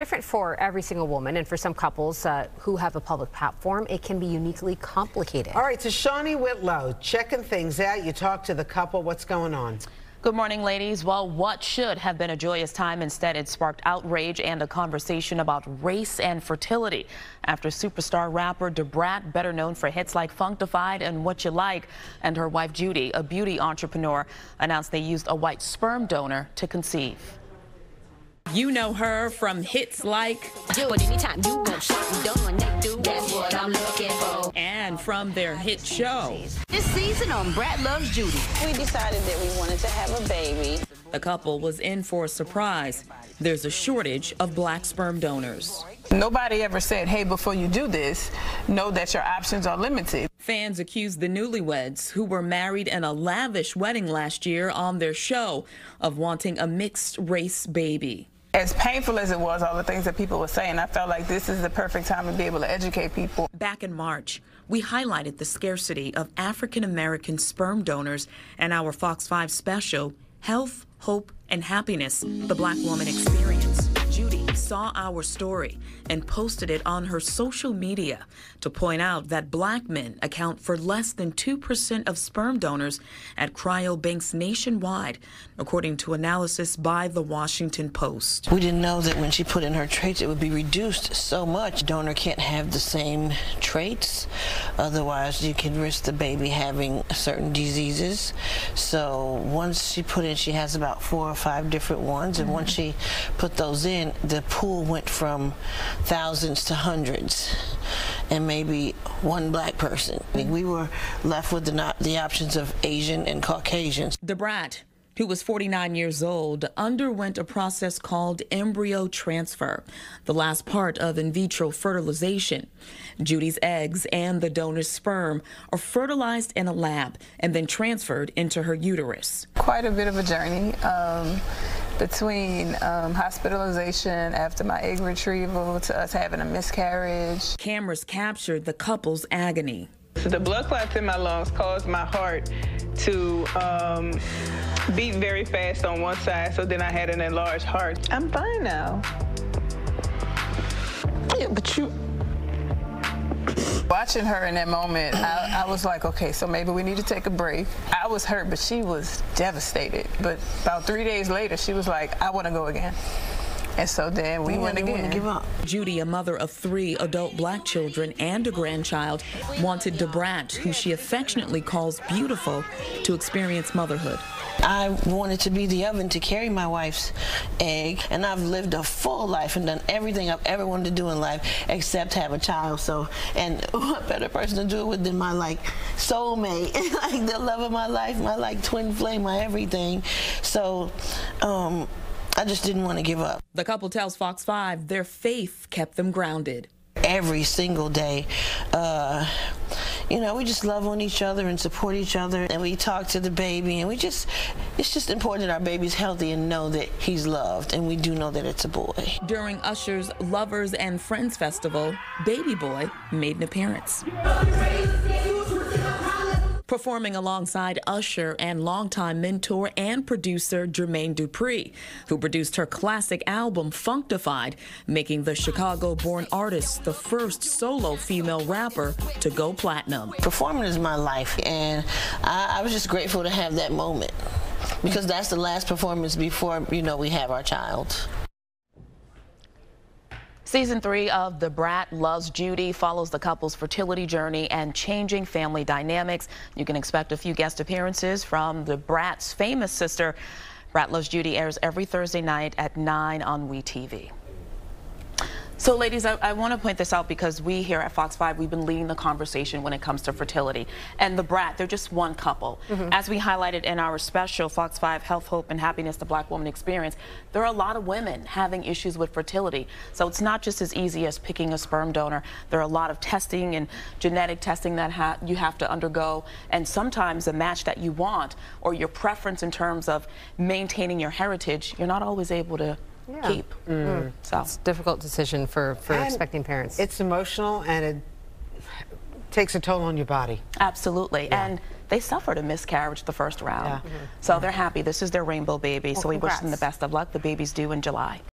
Different for every single woman, and for some couples uh, who have a public platform, it can be uniquely complicated. All right, so Shawnee Whitlow, checking things out. You talk to the couple. What's going on? Good morning, ladies. Well, what should have been a joyous time instead it sparked outrage and a conversation about race and fertility after superstar rapper Da Brat, better known for hits like Funkdafied and What You Like, and her wife Judy, a beauty entrepreneur, announced they used a white sperm donor to conceive. You know her from hits like Do it anytime you want something done. They do that's what I'm looking for. and from their hit show. This season on Brat Loves Judy. We decided that we wanted to have a baby. The couple was in for a surprise. There's a shortage of black sperm donors. Nobody ever said, hey, before you do this, know that your options are limited. Fans accused the newlyweds, who were married in a lavish wedding last year on their show, of wanting a mixed race baby. As painful as it was, all the things that people were saying, I felt like this is the perfect time to be able to educate people. Back in March, we highlighted the scarcity of African American sperm donors and our Fox 5 special, Health, Hope, and Happiness The Black Woman Experience. Saw our story and posted it on her social media to point out that black men account for less than 2% of sperm donors at cryobanks nationwide, according to analysis by the Washington Post. We didn't know that when she put in her traits, it would be reduced so much. Donor can't have the same traits. Otherwise, you can risk the baby having certain diseases. So once she put in, she has about four or five different ones. And once mm-hmm. she put those in, the pool went from thousands to hundreds and maybe one black person. We were left with the, the options of Asian and Caucasians. Da Brat, who was 49 years old, underwent a process called embryo transfer, the last part of in vitro fertilization. Judy's eggs and the donor's sperm are fertilized in a lab and then transferred into her uterus. Quite a bit of a journey. Um, between um, hospitalization after my egg retrieval to us having a miscarriage. Cameras captured the couple's agony. The blood clots in my lungs caused my heart to um, beat very fast on one side, so then I had an enlarged heart. I'm fine now. Yeah, but you Watching her in that moment, I, I, was like, okay, so maybe we need to take a break. I was hurt, but she was devastated. But about three days later, she was like, I want to go again. And so then we, we went again. Give up. Judy, a mother of three adult black children and a grandchild, wanted Da Brat, who she affectionately calls beautiful, to experience motherhood. I wanted to be the oven to carry my wife's egg, and I've lived a full life and done everything I've ever wanted to do in life except have a child. So, and what better person to do it with than my like soulmate, like the love of my life, my like twin flame, my everything. So, um, I just didn't want to give up. The couple tells Fox 5 their faith kept them grounded. Every single day, uh, you know, we just love on each other and support each other, and we talk to the baby, and we just, it's just important that our baby's healthy and know that he's loved, and we do know that it's a boy. During Usher's Lovers and Friends Festival, Baby Boy made an appearance performing alongside Usher and longtime mentor and producer Jermaine Dupri, who produced her classic album Funkdafied, making the Chicago-born artist the first solo female rapper to go platinum. Performing is my life, and I, I was just grateful to have that moment because that's the last performance before, you know, we have our child. Season three of The Brat Loves Judy follows the couple's fertility journey and changing family dynamics. You can expect a few guest appearances from Da Brat's famous sister. Brat Loves Judy airs every Thursday night at 9 on WeTV. So ladies, I, I want to point this out because we here at Fox 5, we've been leading the conversation when it comes to fertility. And Da Brat, they're just one couple. Mm -hmm. As we highlighted in our special, Fox 5 Health, Hope, and Happiness, the Black Woman Experience, there are a lot of women having issues with fertility. So it's not just as easy as picking a sperm donor. There are a lot of testing and genetic testing that ha you have to undergo. And sometimes the match that you want or your preference in terms of maintaining your heritage, you're not always able to yeah. keep. Mm. So it's a difficult decision for, for expecting parents. It's emotional and it takes a toll on your body. Absolutely. Yeah. And they suffered a miscarriage the first round. Yeah. Mm -hmm. So they're happy. This is their rainbow baby. Well, so we congrats. wish them the best of luck. The baby's due in July.